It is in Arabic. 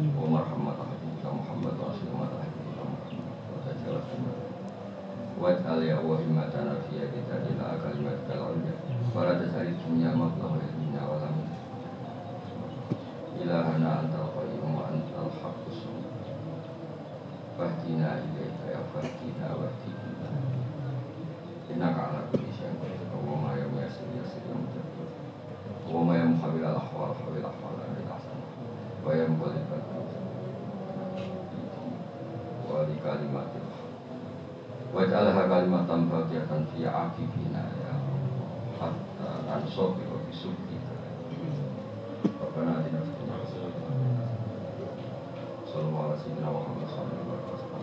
ومرحمة حبيبك محمد وعصمة حبيبك محمد وتجعل واجعل يا همتنا في كتاب الله كلمتك العليا ولا تجعل الدنيا مبلغ علمنا ولا من إلهنا أنت القيوم وأنت الحق الصمد فاهدنا إليك يا فاهدنا واهدنا إنك على كل شيء قدير وما يوم يسر يسر يوم تكبر وما يوم حبيل الأحوال الأحسن قدر ولكلمات الحق واجعلها كلمة باقية في عاقبنا يا حتى ننصبر بسبحك ربنا آتنا في الدنيا حسنة صلى الله على سيدنا محمد صلى الله عليه وسلم